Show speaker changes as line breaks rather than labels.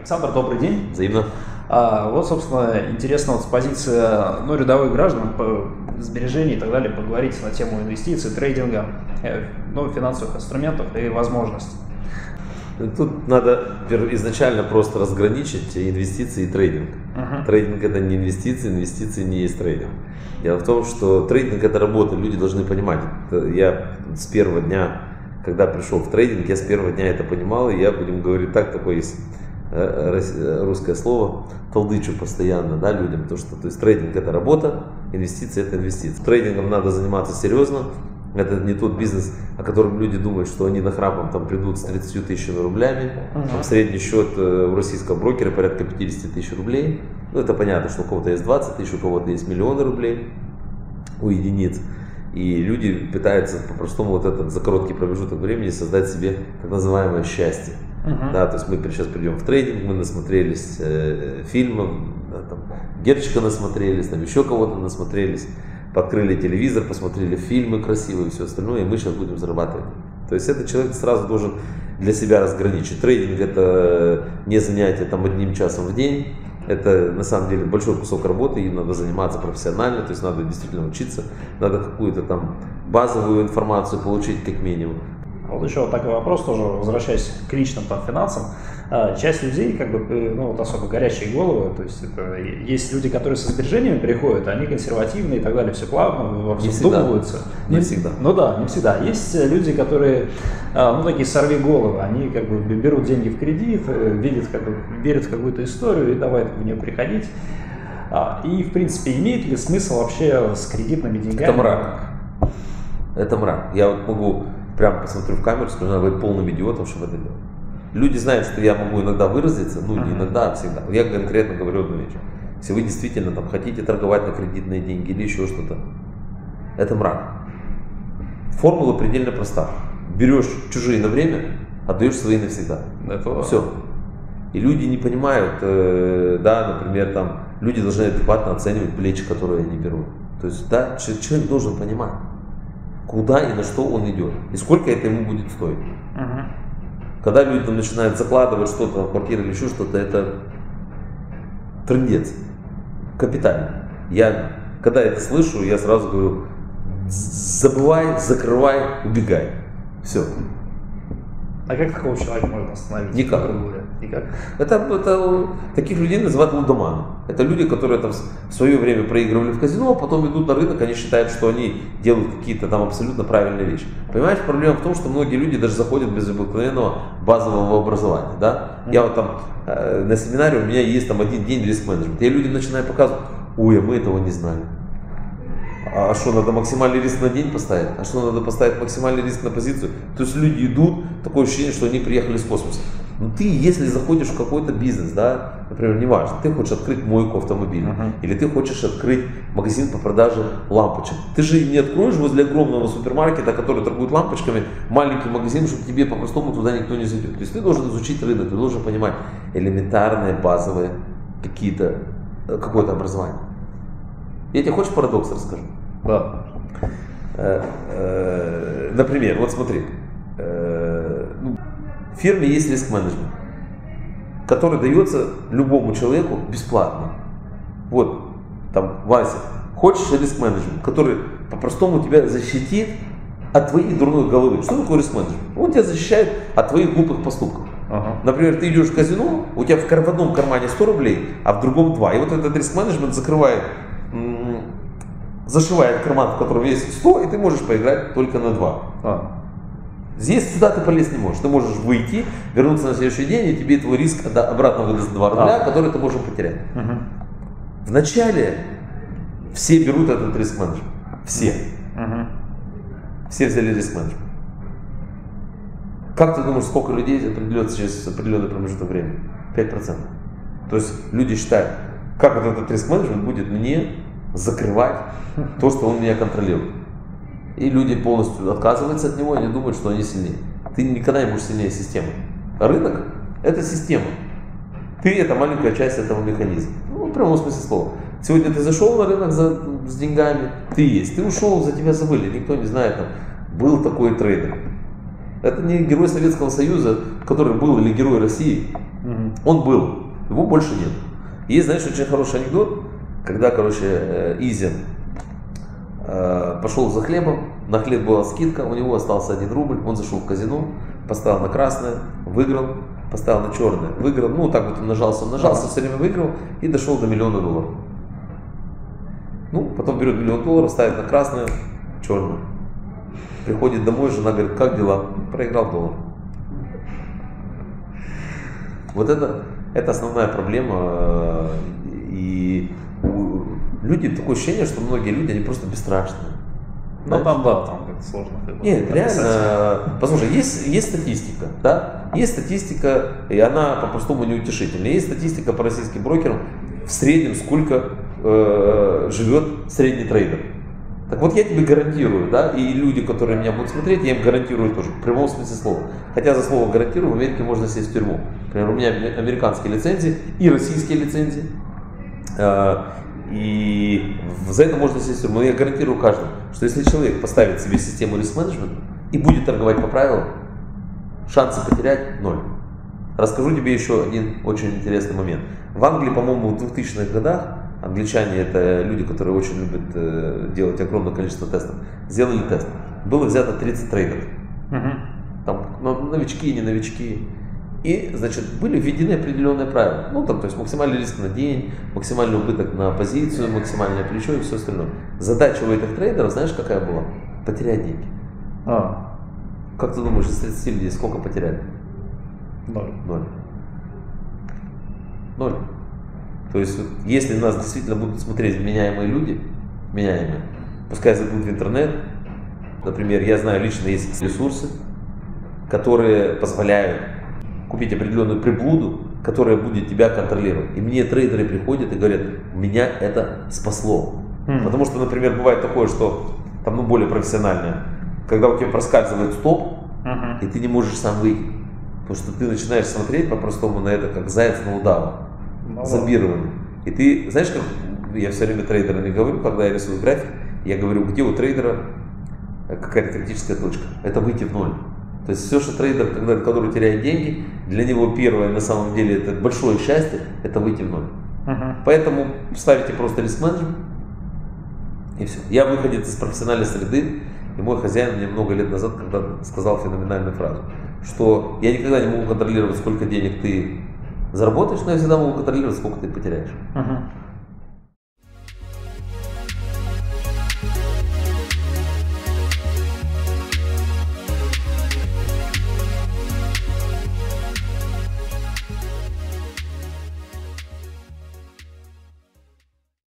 Александр, добрый день.
Взаимно.
А, вот, собственно, интересно вот с позиции ну, рядовых граждан, по сбережений и так далее, поговорить на тему инвестиций, трейдинга, э, ну, финансовых инструментов и возможностей.
Тут надо изначально просто разграничить инвестиции и трейдинг. Uh-huh. Трейдинг это не инвестиции, инвестиции не есть трейдинг. Дело в том, что трейдинг это работа, люди должны понимать. Я с первого дня когда пришел в трейдинг, я с первого дня это понимал, и я, будем говорить так, такое есть русское слово, толдычу постоянно да, людям, то что то есть, трейдинг это работа, инвестиции это инвестиции. Трейдингом надо заниматься серьезно, это не тот бизнес, о котором люди думают, что они на храпом там придут с 30 тысячами рублями. Uh-huh. Там средний счет э, у российского брокера порядка 50 тысяч рублей. Ну, это понятно, что у кого-то есть 20 тысяч, у кого-то есть миллионы рублей у единиц. И люди пытаются по-простому вот этот за короткий промежуток времени создать себе так называемое счастье. Uh-huh. Да, то есть мы сейчас придем в трейдинг, мы насмотрелись э, фильмов, да, там, Герчика насмотрелись, там еще кого-то насмотрелись, подкрыли телевизор, посмотрели фильмы красивые и все остальное, и мы сейчас будем зарабатывать. То есть этот человек сразу должен для себя разграничить. Трейдинг это не занятие там одним часом в день, это на самом деле большой кусок работы, им надо заниматься профессионально, то есть надо действительно учиться, надо какую-то там базовую информацию получить как минимум.
Вот еще вот такой вопрос тоже, возвращаясь к личным там, финансам. А, часть людей, как бы, э, ну, вот особо горячие головы, то есть это, есть люди, которые со сбережениями приходят, они консервативные и так далее, все плавно, во всем вдумываются.
Не, не всегда.
Ну да, не всегда. Есть люди, которые, а, ну, такие сорви головы, они как бы берут деньги в кредит, э, видят, как бы, верят в какую-то историю и давай в нее приходить. А, и, в принципе, имеет ли смысл вообще с кредитными деньгами?
Это мрак. Это мрак. Я вот могу прям посмотрю в камеру, скажу, надо быть полным идиотом, чтобы это делать. Люди знают, что я могу иногда выразиться, ну не иногда, а всегда. Я конкретно говорю одну вещь. Если вы действительно там хотите торговать на кредитные деньги или еще что-то, это мрак. Формула предельно проста. Берешь чужие на время, отдаешь свои навсегда. Это... Все. И люди не понимают, э, да, например, там, люди должны адекватно оценивать плечи, которые они берут. То есть, да, человек должен понимать, куда и на что он идет, и сколько это ему будет стоить. Uh-huh. Когда люди там начинают закладывать что-то в квартиру или еще что-то, это трендец. Капитально. Я, когда это слышу, я сразу говорю, забывай, закрывай, убегай. Все.
А как такого человека можно остановить?
Никак. Никак. Это, это, таких людей называют лудоманы. Это люди, которые там в свое время проигрывали в казино, а потом идут на рынок, они считают, что они делают какие-то там абсолютно правильные вещи. Понимаешь, проблема в том, что многие люди даже заходят без обыкновенного базового образования. Да? Я вот там э, на семинаре у меня есть там один день риск менеджмента. Я людям начинаю показывать, ой, а мы этого не знали. А что, надо максимальный риск на день поставить? А что, надо поставить максимальный риск на позицию? То есть люди идут, такое ощущение, что они приехали с космоса. Ну, ты, если заходишь в какой-то бизнес, да, например, неважно, ты хочешь открыть мойку автомобиля, uh-huh. или ты хочешь открыть магазин по продаже лампочек, ты же не откроешь возле огромного супермаркета, который торгует лампочками, маленький магазин, чтобы тебе по-простому туда никто не зайдет. То есть ты должен изучить рынок, ты должен понимать элементарные, базовые какие-то, э, какое-то образование. Я тебе хочешь парадокс расскажу?
Да.
Э, э, например, вот смотри, в фирме есть риск-менеджмент, который дается любому человеку бесплатно. Вот, там, Вася, хочешь риск-менеджмент, который по-простому тебя защитит от твоей дурной головы. Что такое риск-менеджмент? Он тебя защищает от твоих глупых поступков. Ага. Например, ты идешь в казино, у тебя в одном кармане 100 рублей, а в другом 2. И вот этот риск-менеджмент закрывает зашивает карман, в котором есть 100, и ты можешь поиграть только на 2. А. Здесь сюда ты полезть не можешь. Ты можешь выйти, вернуться на следующий день, и тебе твой риск обратно выдаст 2 рубля, а. который ты можешь потерять. Угу. Вначале все берут этот риск менеджмент. Все. Угу. Все взяли риск менеджмент. Как ты думаешь, сколько людей определется через определенный промежуток времени? 5%. То есть люди считают, как вот этот риск менеджмент будет мне закрывать то, что он меня контролирует. И люди полностью отказываются от него, они думают, что они сильнее. Ты никогда не будешь сильнее системы. Рынок – это система. Ты – это маленькая часть этого механизма. Ну, в прямом смысле слова. Сегодня ты зашел на рынок за, с деньгами, ты есть. Ты ушел, за тебя забыли. Никто не знает, там, был такой трейдер. Это не герой Советского Союза, который был, или герой России. Угу. Он был, его больше нет. Есть, знаешь, очень хороший анекдот, когда, короче, э, Изин пошел за хлебом, на хлеб была скидка, у него остался один рубль, он зашел в казино, поставил на красное, выиграл, поставил на черное, выиграл, ну так вот он он нажался, все время выиграл и дошел до миллиона долларов. Ну, потом берет миллион долларов, ставит на красное, черное. Приходит домой, жена говорит, как дела? Проиграл доллар. Вот это, это основная проблема. Э, люди, такое ощущение, что многие люди, они просто бесстрашные.
Ну там, да, там как сложно. как
Нет,
описать.
реально, послушай, есть, есть статистика, да, есть статистика, и она по-простому неутешительная. Есть статистика по российским брокерам, в среднем сколько э, живет средний трейдер. Так вот я тебе гарантирую, да, и люди, которые меня будут смотреть, я им гарантирую тоже, в прямом смысле слова. Хотя за слово гарантирую в Америке можно сесть в тюрьму. Например, у меня американские лицензии и российские лицензии. И за это можно сесть. Но я гарантирую каждому, что если человек поставит себе систему риск-менеджмента и будет торговать по правилам, шансы потерять ноль. Расскажу тебе еще один очень интересный момент. В Англии, по-моему, в 2000-х годах, англичане это люди, которые очень любят э, делать огромное количество тестов, сделали тест. Было взято 30 трейдеров.
Мгм.
Там ну, новички, не новички. И, значит, были введены определенные правила. Ну, там, то есть максимальный риск на день, максимальный убыток на позицию, максимальное плечо и все остальное. Задача у этих трейдеров, знаешь, какая была? Потерять деньги.
А,
Как ты думаешь, из 30 людей сколько потеряли?
ноль.
Ноль. Ноль. То есть, вот, если нас действительно будут смотреть вменяемые люди, вменяемые, пускай зайдут в интернет, например, я знаю лично есть ресурсы, которые позволяют купить определенную приблуду, которая будет тебя контролировать. И мне трейдеры приходят и говорят, меня это спасло.
Хм.
Потому что, например, бывает такое, что там ну, более профессиональное, когда у тебя проскальзывает стоп,
Мгм.
и ты не можешь сам выйти. Потому что ты начинаешь смотреть по-простому на это, как заяц на удава,
Ну,
зомбированный. И ты, знаешь, как я все время трейдерами говорю, когда я рисую график, я говорю, где у трейдера э, какая-то критическая точка. Это выйти в ноль. То есть все, что трейдер, когда, который теряет деньги, для него первое на самом деле это большое счастье, это выйти в ноль.
Мгм.
Поэтому ставите просто риск менеджмент и все. Я выходец из профессиональной среды, и мой хозяин мне много лет назад когда сказал феноменальную фразу, что я никогда не могу контролировать, сколько денег ты заработаешь, но я всегда могу контролировать, сколько ты потеряешь.
Мгм.